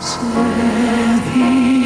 so.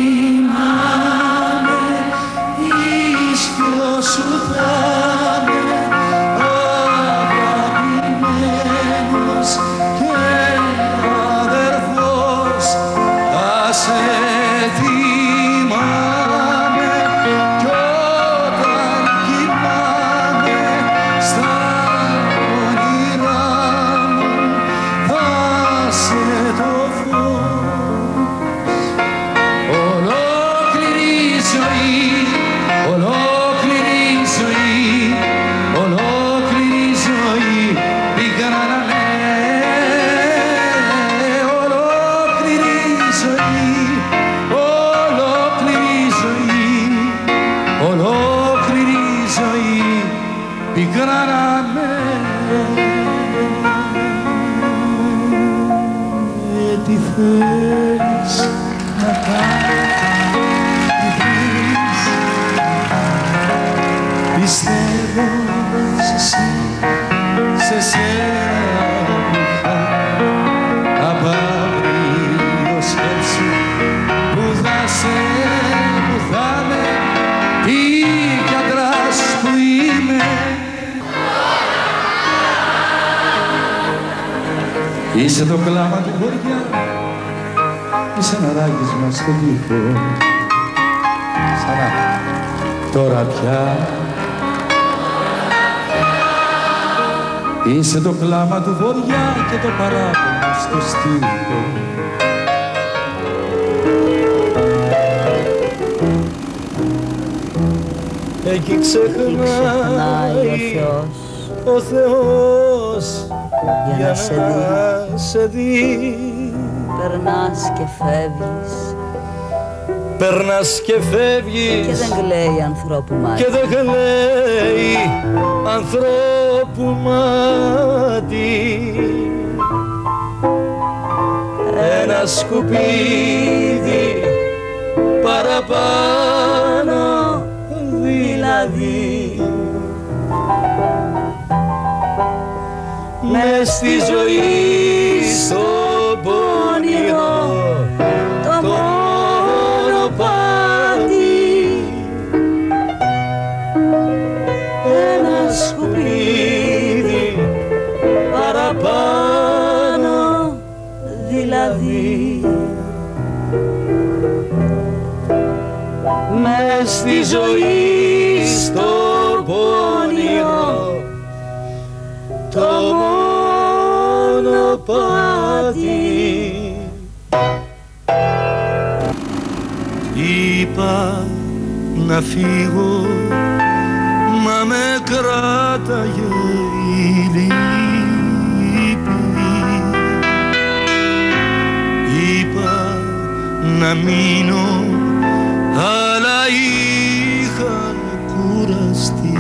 πικρά ραμμένα τι θέλεις να κάνεις. Πιστεύω σε εσύ, σε σένα. Είσαι το κλάμα του χωριά Είσαι ένα ράγισμα στο τύπο Ξανά Τώρα πια. Είσαι το κλάμα του βοριά και το παράπονο στο στίχο. Εκεί ξεχνάει ο Θεός για να σε δει. σε δει. Περνάς και φεύγεις Περνάς και φεύγεις και δεν κλαίει ανθρώπου μάτι. και δεν κλαίει ανθρώπου μάτι ένα σκουπίδι παραπάνω δηλαδή μες στη ζωή στο πόνιρο το μονοπάτι ένα σκουπίδι παραπάνω δηλαδή. Μες στη ζωή στο μονοπάτι Είπα να φύγω μα με κράταγε η λύπη. Είπα να μείνω αλλά είχα κουραστεί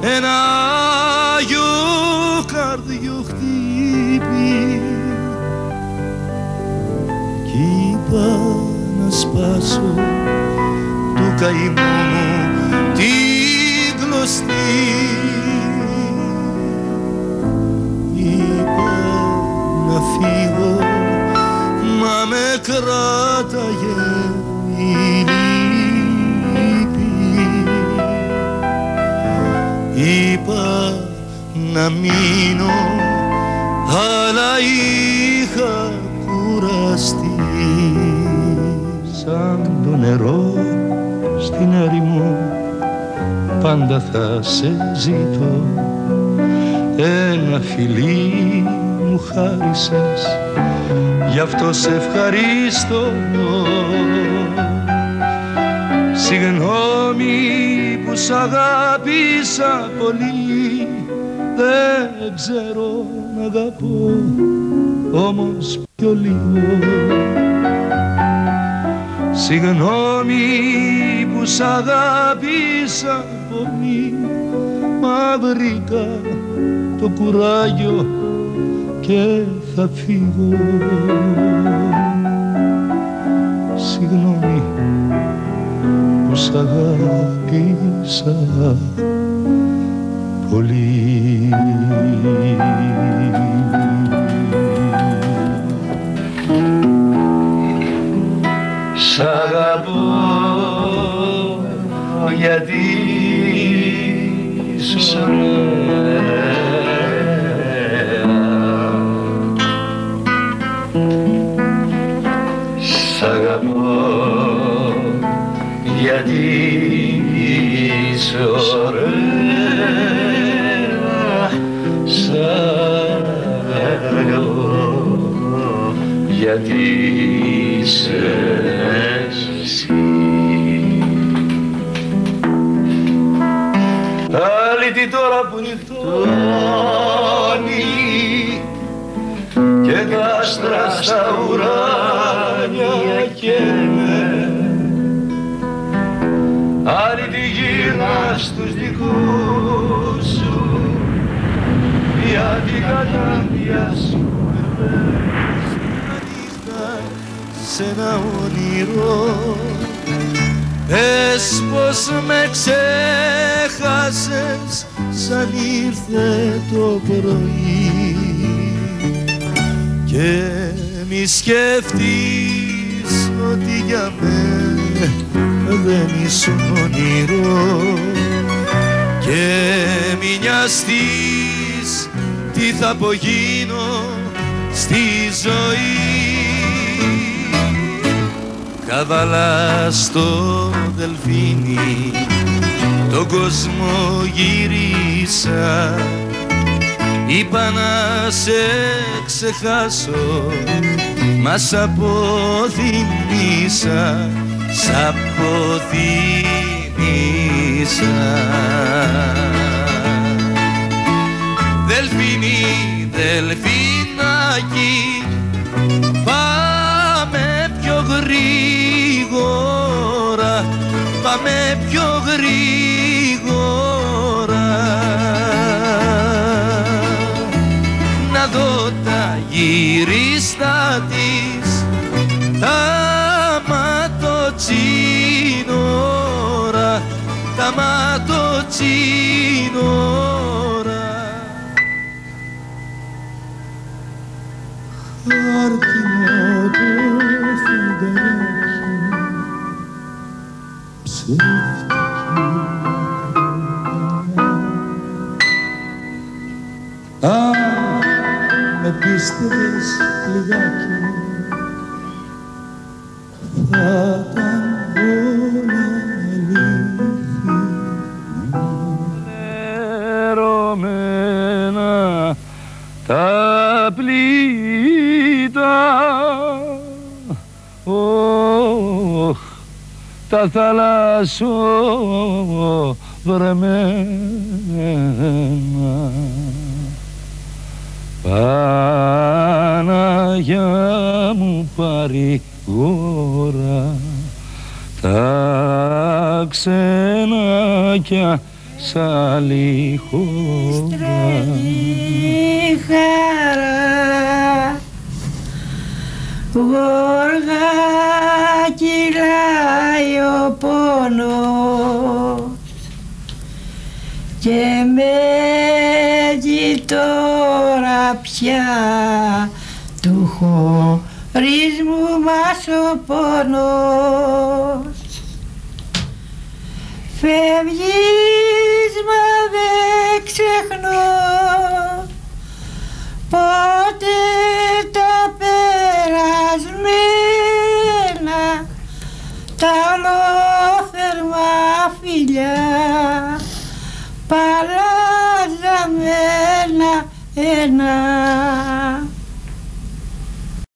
ένα Άγιο καρδιοχτύπη κι είπα να σπάσω του καημού μου την κλωστή είπα να φύγω μα με κράταγε η είπα να μείνω αλλά είχα κουραστεί. Σαν το νερό στην έρημο πάντα θα σε ζητώ. Ένα φιλί μου χάρισες γι' αυτό σε ευχαρίστω. Συγγνώμη που σ' αγάπησα πολύ Δεν ξέρω να αγαπώ όμως πιο λίγο. Συγγνώμη που σ' αγάπησα πολύ Μα βρήκα το κουράγιο και θα φύγω σ' αγάπησα πολύ. Σ' αγαπώ γιατί είσαι ωραία Σ' αγαπώ γιατί είσαι εσύ. Άλλη τώρα που νυχτώνει και τα άστρα στα ουράνια καίνε στους δικούς σου. Γιατί κατάντια σου σε ένα όνειρο. Πες πως με ξέχασες σαν ήρθε το πρωί. Και μη σκεφτείς ότι για μένα δεν ήσουν όνειρος και μη νοιαστείς τι θα απογίνω στη ζωή. Καβαλά στο δελφίνι τον κόσμο γύρισα. Είπα να σε ξεχάσω Μας σ' αποθυμίσα Σ' αποθυμίσα Τα ματοτσίνορα Χάρτινο το φεγγαράκι Αν με πίστευες λιγάκι τα θαλάσσο βρεμένα Παναγιά μου παρηγόρα τα ξενάκια σ' άλλη χώρα. Στραβή χαρά γοργά κυλάει ο πόνος και με τώρα πια του χωρισμού μας ο πόνος. Φεύγεις μα δεν ξεχνώ Πότε Παλάζαμε ένα ένα